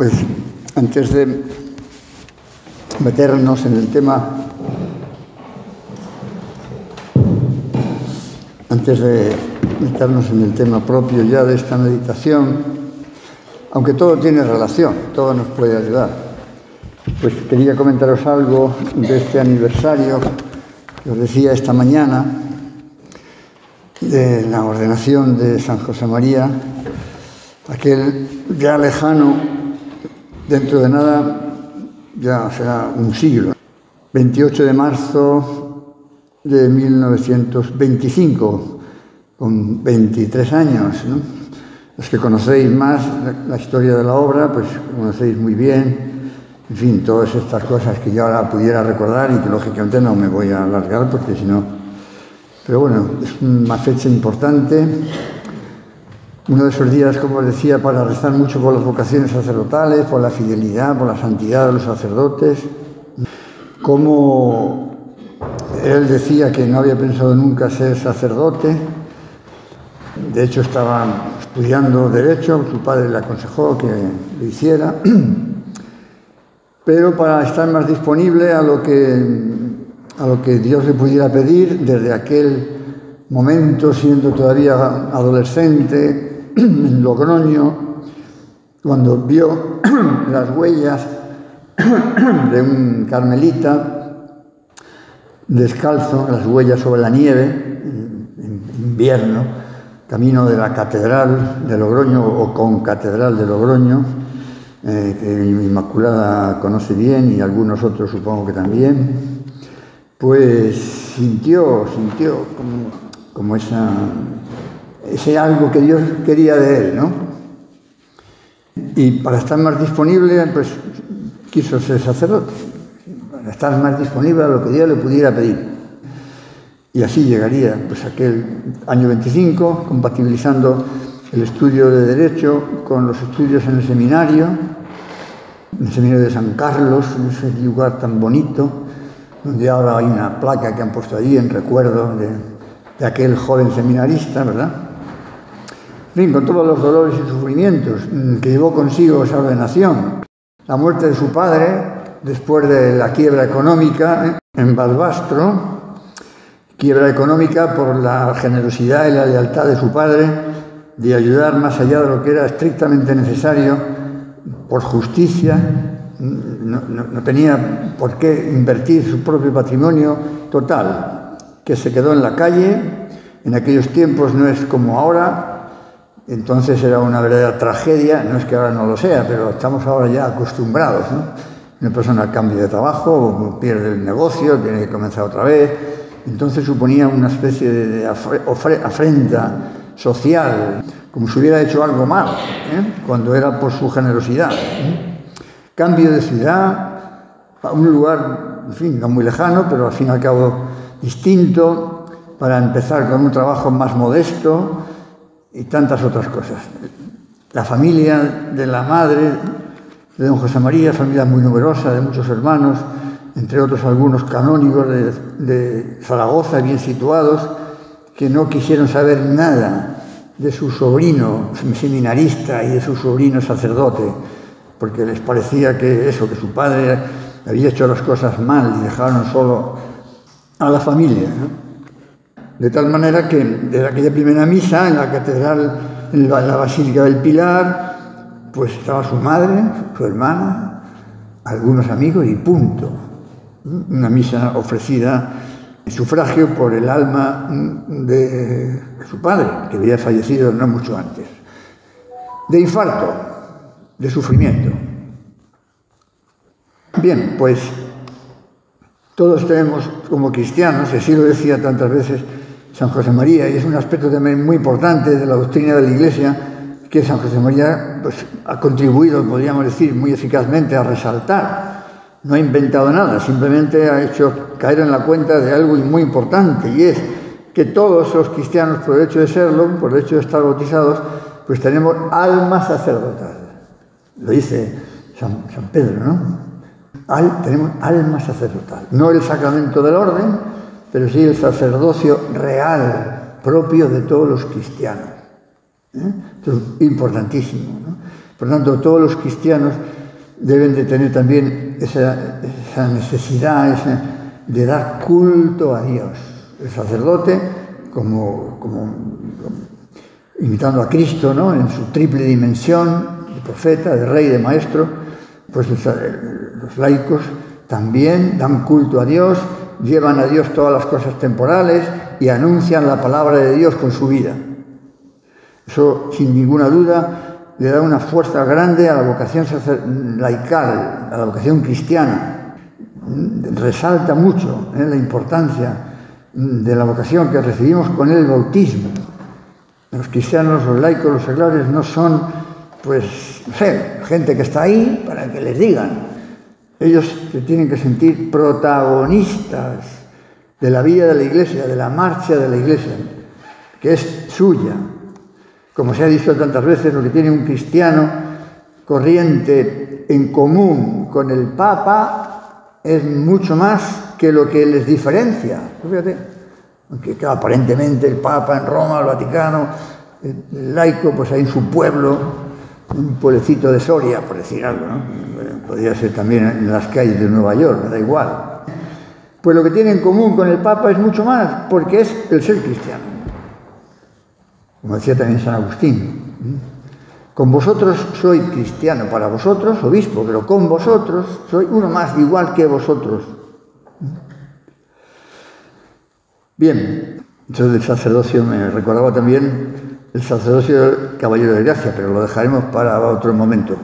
Pues antes de meternos en el tema, antes de meternos en el tema propio ya de esta meditación, aunque todo tiene relación, todo nos puede ayudar, pues quería comentaros algo de este aniversario que os decía esta mañana de la ordenación de San José María, aquel ya lejano, dentro de nada ya será un siglo, 28 de marzo de 1925, con 23 años. Los que conocéis más la historia de la obra, pues conocéis muy bien, en fin, todas estas cosas que yo ahora pudiera recordar y que lógicamente no me voy a alargar porque si no... Pero bueno, es una fecha importante uno de esos días, como decía, para rezar mucho por las vocaciones sacerdotales, por la fidelidad, por la santidad de los sacerdotes. Como él decía que no había pensado nunca ser sacerdote, de hecho estaba estudiando derecho, su padre le aconsejó que lo hiciera, pero para estar más disponible a lo que, a lo que Dios le pudiera pedir desde aquel momento, siendo todavía adolescente, en Logroño, cuando vio las huellas de un carmelita descalzo, las huellas sobre la nieve, en invierno, camino de la catedral de Logroño o con catedral de Logroño, eh, que Inmaculada conoce bien y algunos otros supongo que también, pues sintió, sintió como, como esa ese algo que Dios quería de él, ¿no? Y para estar más disponible, pues quiso ser sacerdote, para estar más disponible a lo que Dios le pudiera pedir. Y así llegaría, pues aquel año 25, compatibilizando el estudio de Derecho con los estudios en el seminario, en el seminario de San Carlos, en ese lugar tan bonito, donde ahora hay una placa que han puesto allí en recuerdo de, de aquel joven seminarista, ¿verdad? Con todos los dolores y sufrimientos mm, que llevó consigo esa ordenación. La muerte de su padre, después de la quiebra económica ¿eh? en Balbastro, quiebra económica por la generosidad y la lealtad de su padre de ayudar más allá de lo que era estrictamente necesario por justicia, no, no, tenía por qué invertir su propio patrimonio total, que se quedó en la calle, en aquellos tiempos no es como ahora, entonces era una verdadera tragedia, no es que ahora no lo sea, pero estamos ahora ya acostumbrados. ¿no? Una persona cambia de trabajo, pierde el negocio, tiene que comenzar otra vez. Entonces suponía una especie de afrenta social, como si hubiera hecho algo mal, ¿eh? cuando era por su generosidad. ¿eh? Cambio de ciudad a un lugar, en fin, no muy lejano, pero al fin y al cabo distinto, para empezar con un trabajo más modesto, y tantas otras cosas. La familia de la madre de don José María, familia muy numerosa, de muchos hermanos, entre otros algunos canónigos de, Zaragoza, bien situados, que no quisieron saber nada de su sobrino seminarista y de su sobrino sacerdote, porque les parecía que eso, que su padre había hecho las cosas mal y dejaron solo a la familia. De tal manera que desde aquella primera misa en la catedral, en la Basílica del Pilar, pues estaba su madre, su hermana, algunos amigos y punto. Una misa ofrecida en sufragio por el alma de su padre, que había fallecido no mucho antes. De infarto, de sufrimiento. Bien, pues todos tenemos como cristianos, y así lo decía tantas veces San José María, y es un aspecto también muy importante de la doctrina de la Iglesia, que San José María pues, ha contribuido, podríamos decir, muy eficazmente a resaltar. No ha inventado nada, simplemente ha hecho caer en la cuenta de algo muy importante, y es que todos los cristianos, por el hecho de serlo, por el hecho de estar bautizados, pues tenemos alma sacerdotal. Lo dice San, Pedro, ¿no? Tenemos alma sacerdotal. No el sacramento del orden, pero sí el sacerdocio real, propio de todos los cristianos. ¿eh? Esto es importantísimo. Por tanto, todos los cristianos deben de tener también esa, necesidad de dar culto a Dios. El sacerdote, como, como, imitando a Cristo ¿no? en su triple dimensión, de profeta, de rey, de maestro, pues los laicos también dan culto a Dios, llevan a Dios todas las cosas temporales y anuncian la palabra de Dios con su vida. Eso, sin ninguna duda, le da una fuerza grande a la vocación laical, a la vocación cristiana. Resalta mucho ¿eh? la importancia de la vocación que recibimos con el bautismo. Los cristianos, los laicos, los seglares no son, pues, gente que está ahí para que les digan, ellos se tienen que sentir protagonistas de la vida de la iglesia, de la marcha de la iglesia, que es suya. Como se ha dicho tantas veces, lo que tiene un cristiano corriente en común con el Papa es mucho más que lo que les diferencia. Fíjate, aunque aparentemente el Papa en Roma, el Vaticano, el laico, pues hay en su pueblo, un pueblecito de Soria, por decir algo, ¿no? podría ser también en las calles de Nueva York, me da igual. Pues lo que tiene en común con el Papa es mucho más, porque es el ser cristiano. Como decía también San Agustín. Con vosotros soy cristiano, para vosotros, obispo, pero con vosotros soy uno más, igual que vosotros. Bien, entonces el sacerdocio me recordaba también el sacerdocio del Caballero de Gracia, pero lo dejaremos para otro momento.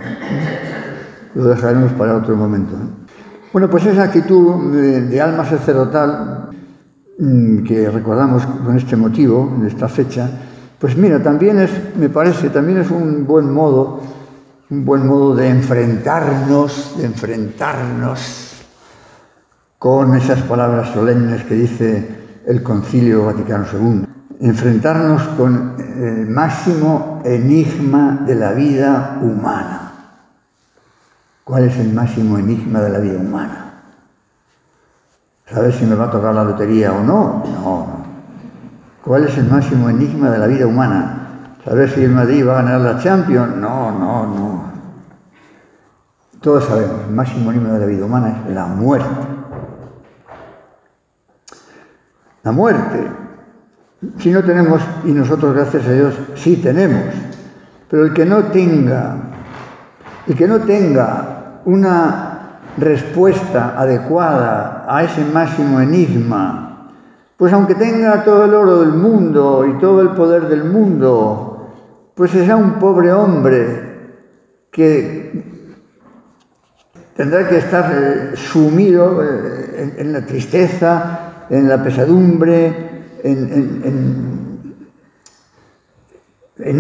Lo dejaremos para otro momento. Bueno, pues esa actitud de, alma sacerdotal mm, que recordamos con este motivo, en esta fecha, pues mira, también es, me parece, también es un buen modo, un buen modo de enfrentarnos, de enfrentarnos con esas palabras solemnes que dice el Concilio Vaticano II enfrentarnos con el máximo enigma de la vida humana. ¿Cuál es el máximo enigma de la vida humana? ¿Sabes si me va a tocar la lotería o no? No. ¿Cuál es el máximo enigma de la vida humana? ¿Sabes si el Madrid va a ganar la Champions? No, no, no. Todos sabemos, el máximo enigma de la vida humana es la muerte. La muerte si no tenemos, y nosotros gracias a Dios sí tenemos, pero el que no tenga, el que no tenga una respuesta adecuada a ese máximo enigma, pues aunque tenga todo el oro del mundo y todo el poder del mundo, pues será un pobre hombre que tendrá que estar eh, sumido eh, en la tristeza, en la pesadumbre, en,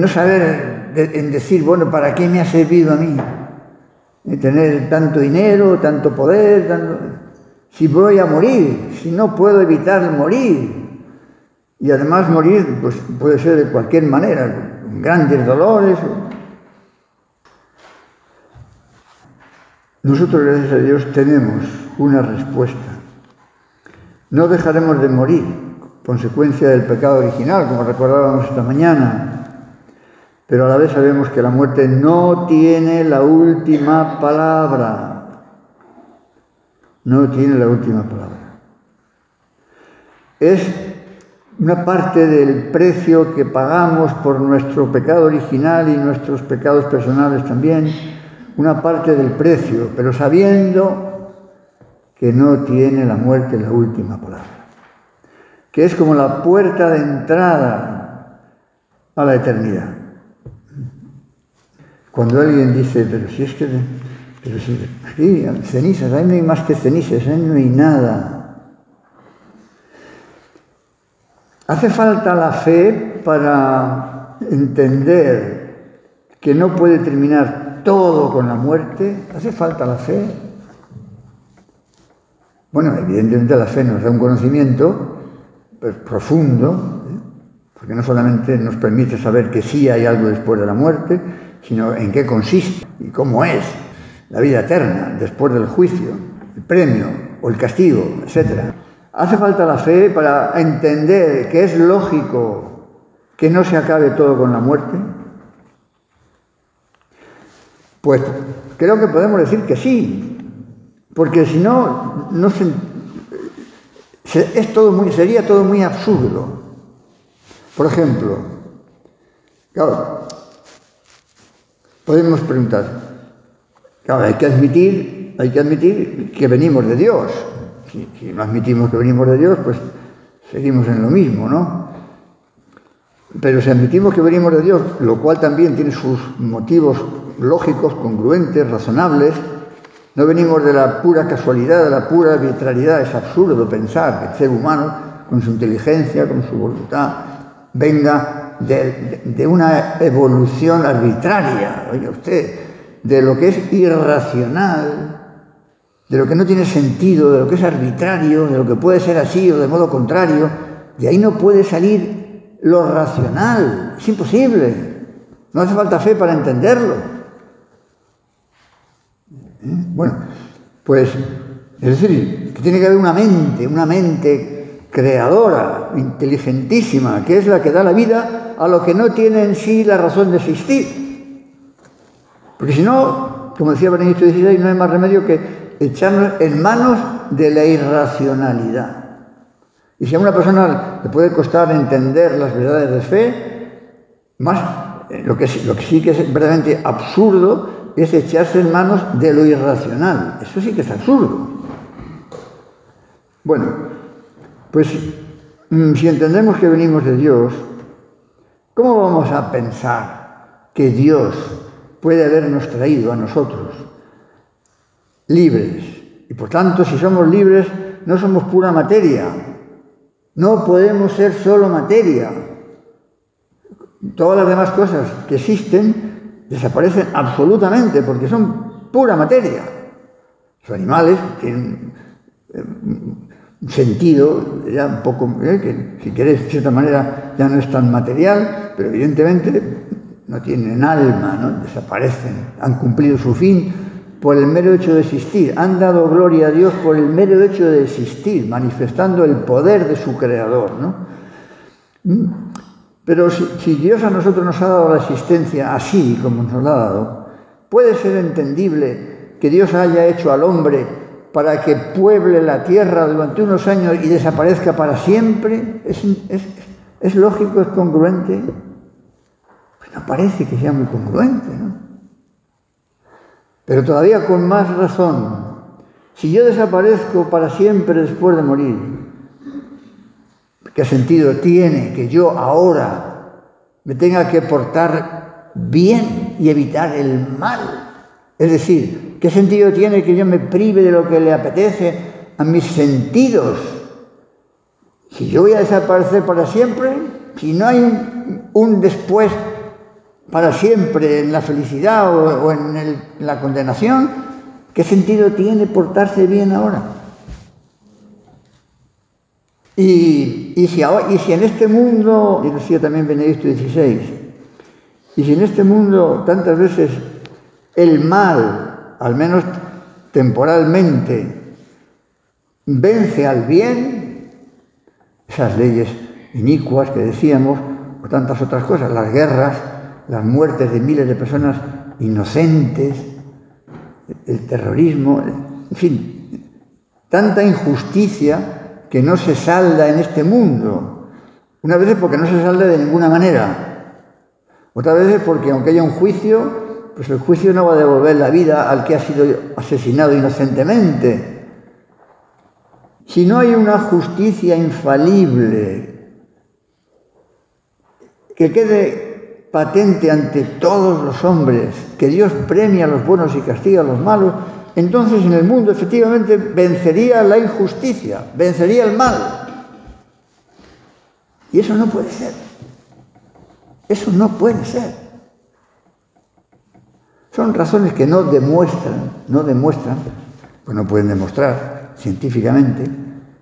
no saber, en decir, bueno, ¿para qué me ha servido a mí? tener tanto dinero, tanto poder, si voy a morir, si no puedo evitar morir. Y además morir pues, puede ser de cualquier manera, con grandes dolores. Nosotros, gracias a Dios, tenemos una respuesta. No dejaremos de morir, consecuencia del pecado original, como recordábamos esta mañana. Pero a la vez sabemos que la muerte no tiene la última palabra. No tiene la última palabra. Es una parte del precio que pagamos por nuestro pecado original y nuestros pecados personales también, una parte del precio, pero sabiendo que no tiene la muerte la última palabra que es como la puerta de entrada a la eternidad. Cuando alguien dice, pero si es que, pero si, cenizas, ahí no hay más que cenizas, ahí no hay nada. Hace falta la fe para entender que no puede terminar todo con la muerte. Hace falta la fe. Bueno, evidentemente la fe nos da un conocimiento, profundo, ¿eh? porque no solamente nos permite saber que sí hay algo después de la muerte, sino en qué consiste y cómo es la vida eterna después del juicio, el premio o el castigo, etc. Hace falta la fe para entender que es lógico que no se acabe todo con la muerte. Pues creo que podemos decir que sí, porque si no, no se, es todo muy, sería todo muy absurdo. Por ejemplo, claro, podemos preguntar, claro, hay que admitir, hay que admitir que venimos de Dios. Si, si no admitimos que venimos de Dios, pues seguimos en lo mismo, ¿no? Pero si admitimos que venimos de Dios, lo cual también tiene sus motivos lógicos, congruentes, razonables, no venimos de la pura casualidad, de la pura arbitrariedad, es absurdo pensar que el ser humano, con su inteligencia, con su voluntad, venga de, una evolución arbitraria, oye usted, de lo que es irracional, de lo que no tiene sentido, de lo que es arbitrario, de lo que puede ser así o de modo contrario, de ahí no puede salir lo racional, es imposible, no hace falta fe para entenderlo. Bueno, pues es decir, que tiene que haber una mente, una mente creadora, inteligentísima, que es la que da la vida a lo que no tiene en sí la razón de existir. Porque si no, como decía Benedicto XVI, no hay más remedio que echarnos en manos de la irracionalidad. Y si a una persona le puede costar entender las verdades de fe, más eh, que, lo que sí que es verdaderamente absurdo es echarse en manos de lo irracional. Eso sí que es absurdo. Bueno, pues mm, si entendemos que venimos de Dios, ¿cómo vamos a pensar que Dios puede habernos traído a nosotros libres. Y por tanto, si somos libres, no somos pura materia. No podemos ser solo materia. Todas las demás cosas que existen desaparecen absolutamente porque son pura materia. Los animales tienen eh, un sentido ya un poco, eh, que si queréis, de cierta manera ya no es tan material, pero evidentemente no tienen alma, ¿no? desaparecen, han cumplido su fin por el mero hecho de existir, han dado gloria a Dios por el mero hecho de existir, manifestando el poder de su creador. ¿no? Pero si, Dios a nosotros nos ha dado la existencia así como nos la ha dado, puede ser entendible que Dios haya hecho al hombre para que pueble la tierra durante unos años y desaparezca para siempre. ¿Es, es lógico, es congruente? Pues no parece que sea muy congruente, ¿no? Pero todavía con más razón, si yo desaparezco para siempre después de morir, ¿qué sentido tiene que yo ahora me tenga que portar bien y evitar el mal? Es decir, ¿qué sentido tiene que yo me prive de lo que le apetece a mis sentidos? Si yo voy a desaparecer para siempre, si no hay un después para siempre en la felicidad o, en, la condenación, ¿qué sentido tiene portarse bien ahora? Y, si, y si en este mundo, y decía también Benedicto XVI, y si en este mundo tantas veces el mal, al menos temporalmente, vence al bien, esas leyes inicuas que decíamos, o tantas otras cosas, las guerras, las muertes de miles de personas inocentes, el terrorismo, en fin, tanta injusticia que no se salda en este mundo. Una vez porque no se salda de ninguna manera. Otra vez es porque aunque haya un juicio, pues el juicio no va a devolver la vida al que ha sido asesinado inocentemente. Si no hay una justicia infalible que quede patente ante todos los hombres, que Dios premia a los buenos y castiga a los malos, entonces en el mundo efectivamente vencería la injusticia, vencería el mal. Y eso no puede ser. Eso no puede ser. Son razones que no demuestran, no demuestran, pues no pueden demostrar científicamente,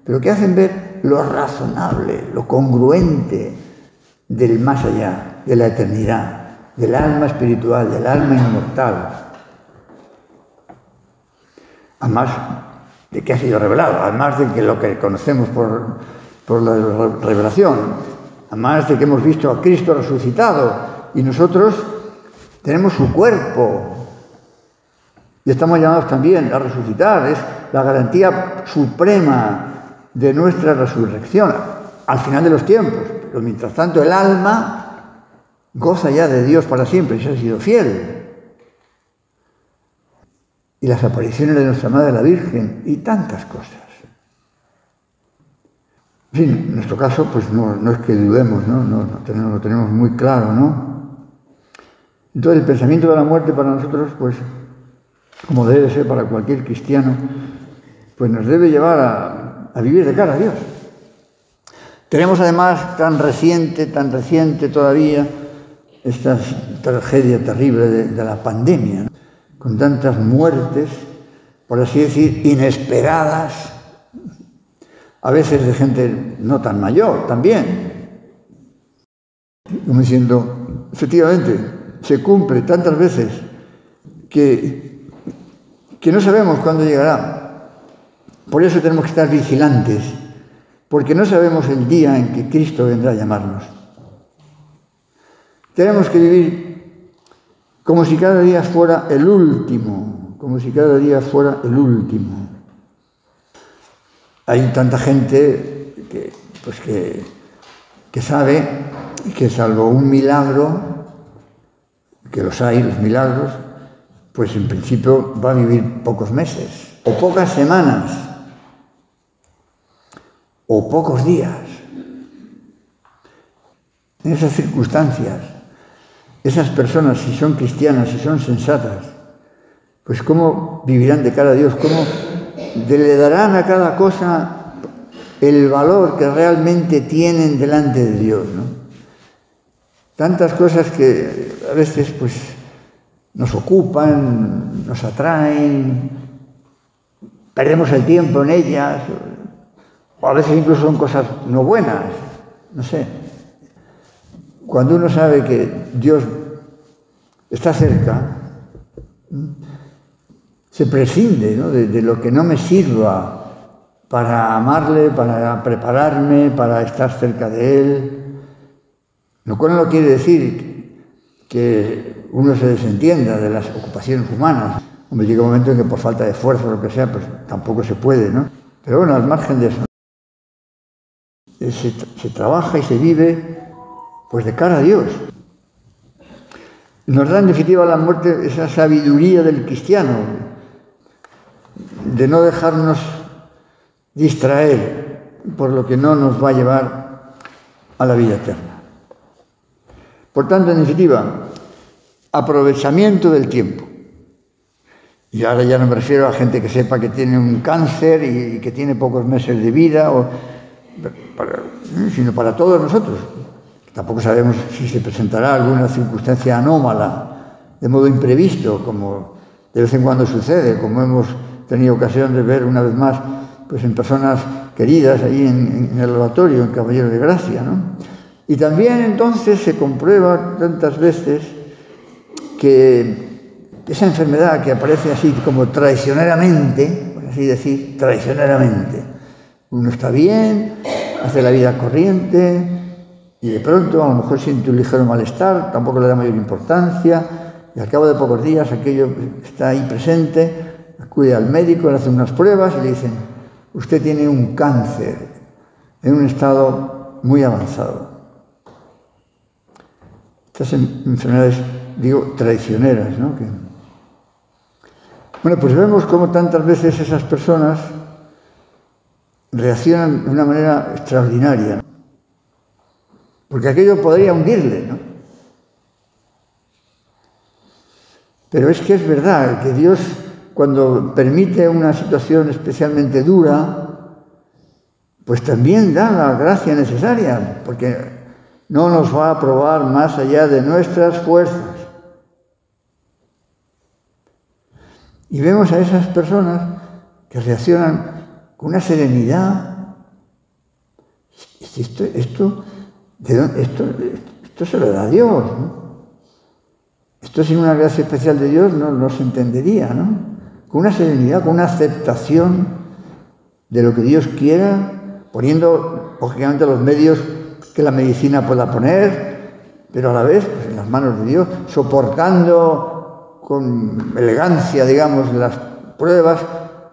pero que hacen ver lo razonable, lo congruente del más allá, de la eternidad, del alma espiritual, del alma inmortal. Además de que ha sido revelado, además de que lo que conocemos por, por la revelación, además de que hemos visto a Cristo resucitado y nosotros tenemos su cuerpo Y estamos llamados también a resucitar, es la garantía suprema de nuestra resurrección al final de los tiempos. Pero mientras tanto el alma goza ya de Dios para siempre se ha sido fiel. Y las apariciones de nuestra Madre la Virgen y tantas cosas. En en nuestro caso, pues no, es que dudemos, ¿no? No, lo tenemos muy claro, ¿no? Entonces el pensamiento de la muerte para nosotros, pues, como debe ser para cualquier cristiano, pues nos debe llevar a vivir de cara a Dios. Tenemos además tan reciente, tan reciente todavía, esta tragedia terrible de, la pandemia, con tantas muertes, por así decir, inesperadas, a veces de gente no tan mayor también, como diciendo, efectivamente, se cumple tantas veces que, que no sabemos cuándo llegará. Por eso tenemos que estar vigilantes porque no sabemos el día en que Cristo vendrá a llamarnos. Tenemos que vivir como si cada día fuera el último, como si cada día fuera el último. Hay tanta gente que, pues que, que sabe que salvo un milagro, que los hay, los milagros, pues en principio va a vivir pocos meses o pocas semanas o pocos días. En esas circunstancias, esas personas, si son cristianas, si son sensatas, pues cómo vivirán de cara a Dios, cómo le darán a cada cosa el valor que realmente tienen delante de Dios. ¿no? Tantas cosas que a veces pues nos ocupan, nos atraen, perdemos el tiempo en ellas, o a veces incluso son cosas no buenas, no sé. Cuando uno sabe que Dios está cerca, se prescinde de, lo que no me sirva para amarle, para prepararme, para estar cerca de Él. Lo cual no quiere decir que uno se desentienda de las ocupaciones humanas. Hombre, llega un momento en que por falta de fuerza o lo que sea, pues tampoco se puede, ¿no? Pero bueno, al margen de eso. Eh, se, trabaja y se vive pues de cara a Dios. Nos da en definitiva la muerte esa sabiduría del cristiano, de no dejarnos distraer por lo que no nos va a llevar a la vida eterna. Por tanto, en definitiva, aprovechamiento del tiempo. Y ahora ya no me refiero a gente que sepa que tiene un cáncer y que tiene pocos meses de vida sino para todos nosotros. Tampoco sabemos si se presentará alguna circunstancia anómala, de modo imprevisto, como de vez en cuando sucede, como hemos tenido ocasión de ver una vez más pues en personas queridas ahí en, el oratorio, en Caballero de Gracia. Y también entonces se comprueba tantas veces que esa enfermedad que aparece así como traicioneramente, por así decir, traicioneramente, uno está bien, hace la vida corriente y de pronto a lo mejor siente un ligero malestar, tampoco le da mayor importancia y al cabo de pocos días aquello está ahí presente, acude al médico, le hacen unas pruebas y le dicen, usted tiene un cáncer en un estado muy avanzado. Estas enfermedades, digo, traicioneras, ¿no? Bueno, pues vemos cómo tantas veces esas personas reaccionan de una manera extraordinaria. Porque aquello podría hundirle, ¿no? Pero es que es verdad que Dios, cuando permite una situación especialmente dura, pues también da la gracia necesaria, porque no nos va a probar más allá de nuestras fuerzas. Y vemos a esas personas que reaccionan una serenidad. Esto, esto, esto, esto se lo da Dios. Esto sin una gracia especial de Dios no, no se entendería, ¿no? Con una serenidad, con una aceptación de lo que Dios quiera, poniendo, lógicamente, los medios que la medicina pueda poner, pero a la vez pues, en las manos de Dios, soportando con elegancia, digamos, las pruebas,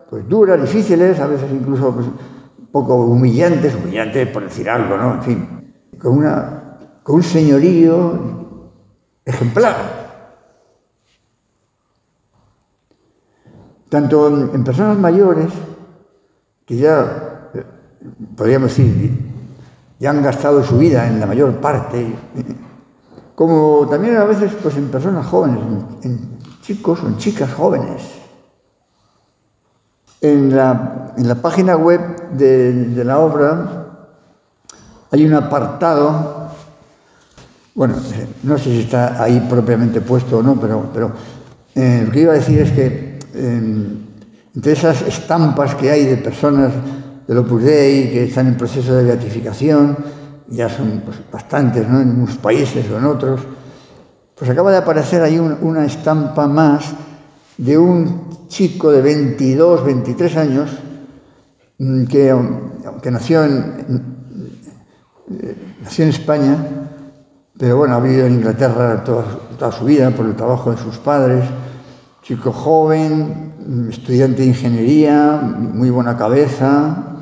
pues duras, difíciles, a veces incluso pues, un poco humillantes, humillantes por decir algo, ¿no? En fin, con, una, con un señorío ejemplar. Tanto en personas mayores, que ya, eh, podríamos decir, ya han gastado su vida en la mayor parte, como también a veces pues, en personas jóvenes, en, chicos o en chicas jóvenes. En la, página web de, la obra hay un apartado, bueno, no sé si está ahí propiamente puesto o no, pero, pero eh, lo que iba a decir es que em, entre esas estampas que hay de personas del Opus Dei que están en proceso de beatificación, ya son pues, bastantes ¿no? en unos países o en otros, pues acaba de aparecer ahí una estampa más de un chico de 22, 23 años mm, que, que nació, en, nació en España, pero bueno, ha vivido en Inglaterra toda, su vida por el trabajo de sus padres, chico joven, mm, estudiante de ingeniería, muy buena cabeza,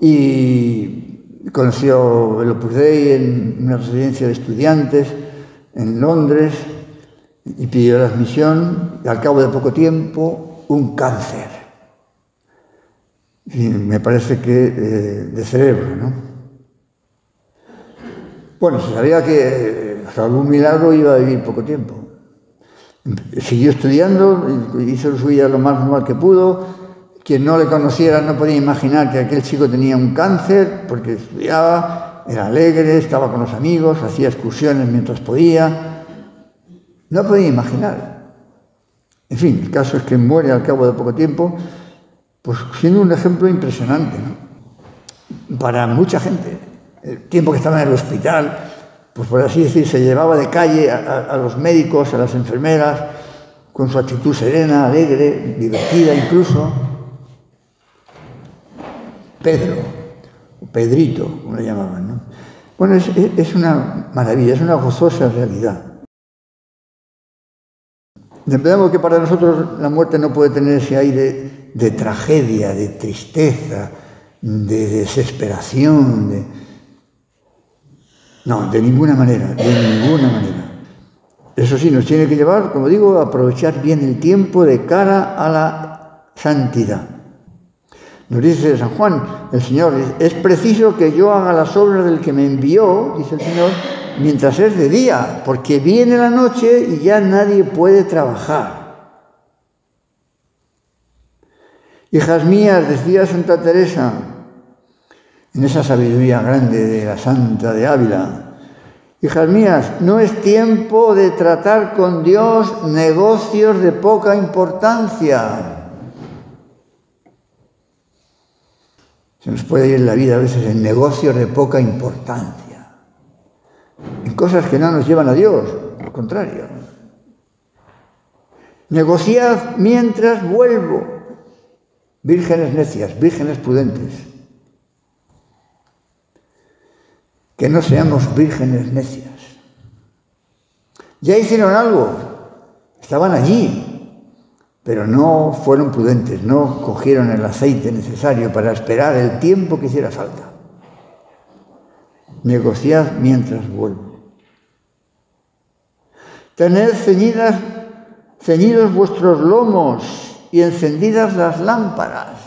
y conoció el Opus Dei en una residencia de estudiantes en Londres y pidió la admisión y al cabo de poco tiempo un cáncer. Me parece que eh, de cerebro, ¿no? Bueno, se sabía que por algún milagro iba a vivir poco tiempo. Siguió estudiando, hizo su vida lo más normal que pudo, quien no le conociera no podía imaginar que aquel chico tenía un cáncer porque estudiaba, era alegre, estaba con los amigos, hacía excursiones mientras podía. No podía imaginar. En fin, el caso es que muere al cabo de poco tiempo, pues siendo un ejemplo impresionante para mucha gente. El tiempo que estaba en el hospital, pues por así decir, se llevaba de calle a los médicos, a las enfermeras, con su actitud serena, alegre, divertida incluso. Pedro, o Pedrito, como le llamaban. ¿no? Bueno, es, una maravilla, es una gozosa realidad. Entendemos que para nosotros la muerte no puede tener ese aire de tragedia, de tristeza, de desesperación, de... No, de ninguna manera, de ninguna manera. Eso sí, nos tiene que llevar, como digo, a aprovechar bien el tiempo de cara a la santidad. Nos dice San Juan, el Señor, es preciso que yo haga las obras del que me envió, dice el Señor, mientras es de día, porque viene la noche y ya nadie puede trabajar. Hijas mías, decía Santa Teresa, en esa sabiduría grande de la Santa de Ávila, hijas mías, no es tiempo de tratar con Dios negocios de poca importancia Se nos puede ir la vida a veces en negocios de poca importancia, en cosas que no nos llevan a Dios, al contrario. Negociad mientras vuelvo. Vírgenes necias, vírgenes prudentes. Que no seamos vírgenes necias. Ya hicieron algo, estaban allí, pero no fueron prudentes, no cogieron el aceite necesario para esperar el tiempo que hiciera falta. Negociad mientras vuelvo. Tened ceñidas, ceñidos vuestros lomos y encendidas las lámparas.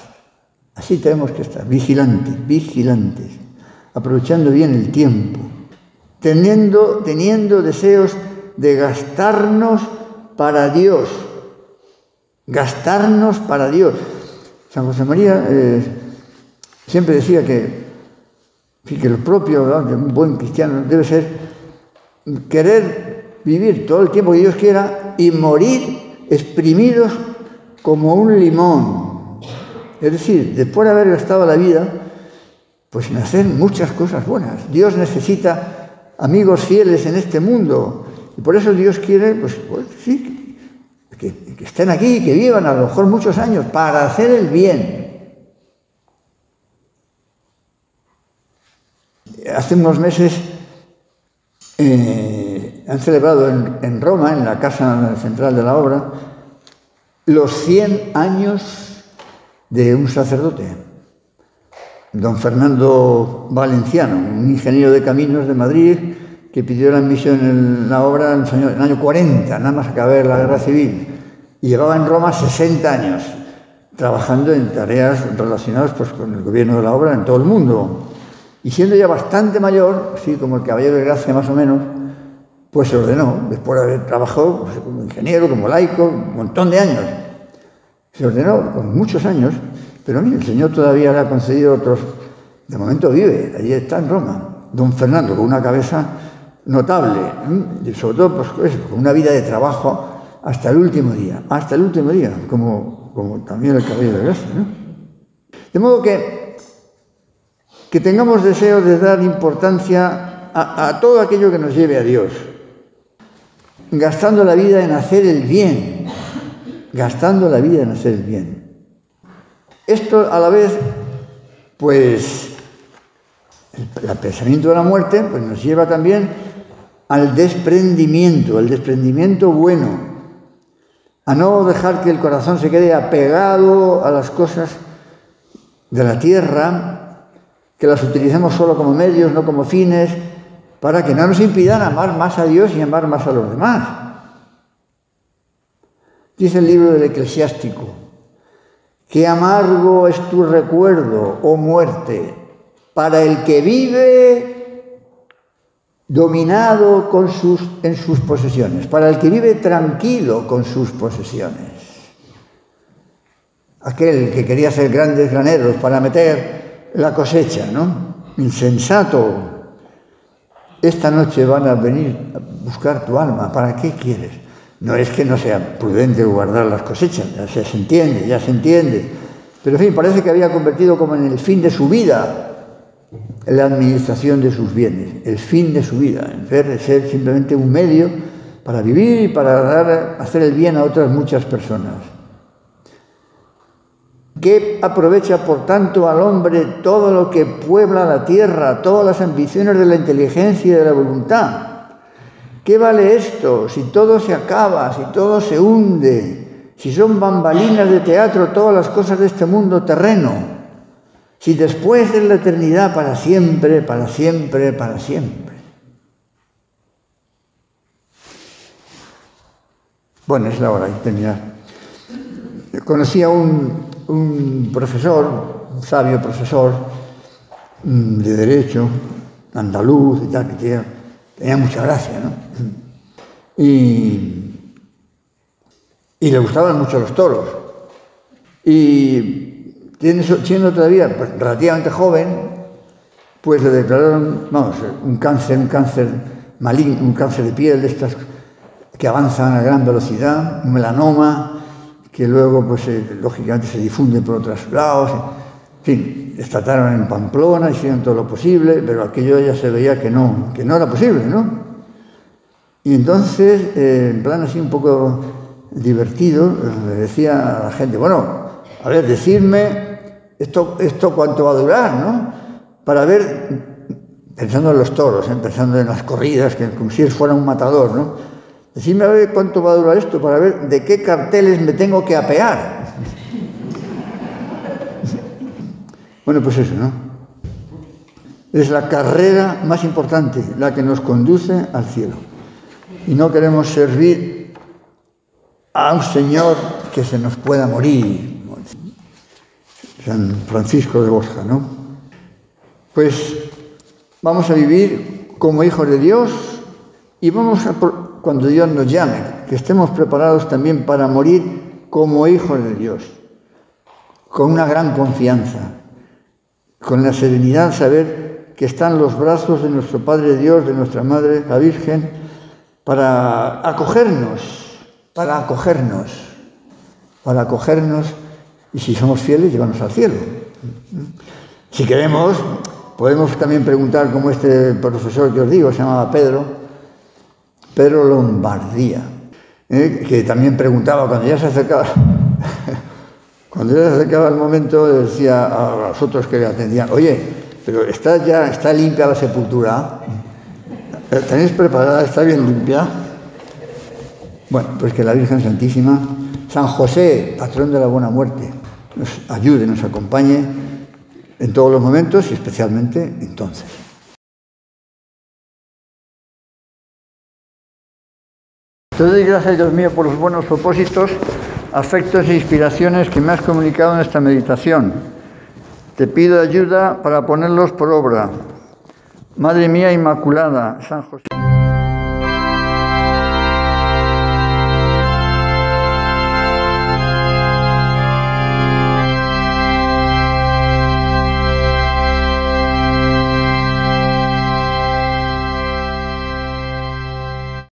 Así tenemos que estar, vigilantes, vigilantes, aprovechando bien el tiempo, teniendo, teniendo deseos de gastarnos para Dios, gastarnos para Dios. San José María eh, siempre decía que, que lo propio de un buen cristiano debe ser querer vivir todo el tiempo que Dios quiera y morir exprimidos como un limón. Es decir, después de haber gastado la vida, pues en hacer muchas cosas buenas. Dios necesita amigos fieles en este mundo. Y por eso Dios quiere, pues, pues sí, que, estén aquí, que vivan a lo mejor muchos años para hacer el bien. Hace unos meses eh, han celebrado en, Roma, en la casa central de la obra, los 100 años de un sacerdote, don Fernando Valenciano, un ingeniero de caminos de Madrid que pidió la admisión en la obra en el año 40, nada más acabar la guerra civil, y llevaba en Roma 60 años trabajando en tareas relacionadas pues, con el gobierno de la obra en todo el mundo. Y siendo ya bastante mayor, sí, como el caballero de gracia más o menos, pues se ordenó, después de haber trabajado pues, como ingeniero, como laico, un montón de años. Se ordenó con muchos años, pero mire, el Señor todavía le ha concedido otros. De momento vive, allí está en Roma, don Fernando, con una cabeza notable, y sobre todo pues, con una vida de trabajo hasta el último día, hasta el último día, como, como también el caballero de gracia. De modo que, que tengamos deseo de dar importancia a todo aquello que nos lleve a Dios, gastando la vida en hacer el bien, gastando la vida en hacer el bien. Esto a la vez, pues, el, pensamiento de la muerte, pues nos lleva también al desprendimiento, al desprendimiento bueno, a no dejar que el corazón se quede apegado a las cosas de la tierra, que las utilicemos solo como medios, no como fines, para que no nos impidan amar más a Dios y amar más a los demás. Dice el libro del eclesiástico, qué amargo es tu recuerdo, oh muerte, para el que vive dominado con sus, en sus posesiones, para el que vive tranquilo con sus posesiones. Aquel que quería hacer grandes graneros para meter la cosecha, ¿no? Insensato, esta noche van a venir a buscar tu alma, ¿para qué quieres? No es que no sea prudente guardar las cosechas, ya se entiende, ya se entiende. Pero en fin, parece que había convertido como en el fin de su vida la administración de sus bienes, el fin de su vida, en vez de ser simplemente un medio para vivir y para dar, hacer el bien a otras muchas personas. ¿Qué aprovecha, por tanto, al hombre todo lo que puebla la tierra, todas las ambiciones de la inteligencia y de la voluntad? ¿Qué vale esto si todo se acaba, si todo se hunde, si son bambalinas de teatro todas las cosas de este mundo terreno? Si después de la eternidad para siempre, para siempre, para siempre. Bueno, es la hora de terminar. Conocí a un un profesor, un sabio profesor mm, de Derecho, andaluz y tal, que tenía, mucha gracia, ¿no? Y, le gustaban mucho los toros. Y siendo todavía relativamente joven, pues le declararon, vamos, un cáncer, un cáncer maligno, un cáncer de piel de estas que avanzan a gran velocidad, un melanoma, que luego, pues, eh, lógicamente, se difunde por otros lados. En fin, trataron en Pamplona, hicieron todo lo posible, pero aquello ya se veía que no, que no era posible, ¿no? Y entonces, eh, en plan así un poco divertido, le decía a la gente, bueno, a ver, decidme esto, esto cuánto va a durar, ¿no? Para ver, pensando en los toros, ¿eh? pensando en las corridas, que como si fuera un matador, ¿no? Decidme a ver cuánto va a durar esto para ver de qué carteles me tengo que apear. Bueno, pues eso, ¿no? Es la carrera más importante, la que nos conduce al cielo. Y no queremos servir a un Señor que se nos pueda morir. San Francisco de Bosca, ¿no? Pues vamos a vivir como hijos de Dios y vamos a cuando Dios nos llame, que estemos preparados también para morir como hijos de Dios, con una gran confianza, con la serenidad saber que están los brazos de nuestro Padre Dios, de nuestra Madre, la Virgen, para acogernos, para acogernos, para acogernos y si somos fieles, llevarnos al cielo. Si queremos, podemos también preguntar, como este profesor que os digo, se llamaba Pedro, Pedro Lombardía, ¿eh? que también preguntaba cuando ya se acercaba, cuando se acercaba el momento, decía a los otros que le atendían, oye, pero está ya, está limpia la sepultura. ¿La tenéis preparada? ¿Está bien limpia? Bueno, pues que la Virgen Santísima, San José, patrón de la buena muerte, nos ayude, nos acompañe en todos los momentos y especialmente entonces. Te doy gracias, Dios mío, por los buenos propósitos, afectos e inspiraciones que me has comunicado en esta meditación. Te pido ayuda para ponerlos por obra. Madre mía Inmaculada, San José.